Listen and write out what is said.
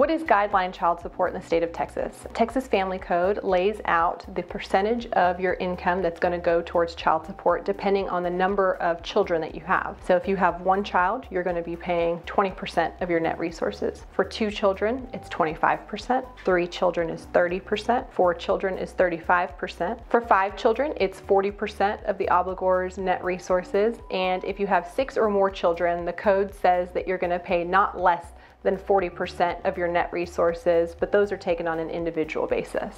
What is guideline child support in the state of Texas? Texas Family Code lays out the percentage of your income that's going to go towards child support depending on the number of children that you have. So if you have one child, you're going to be paying 20% of your net resources. For two children, it's 25%. Three children is 30%. Four children is 35%. For five children, it's 40% of the obligor's net resources. And if you have six or more children, the code says that you're going to pay not less than 40% of your net resources, but those are taken on an individual basis.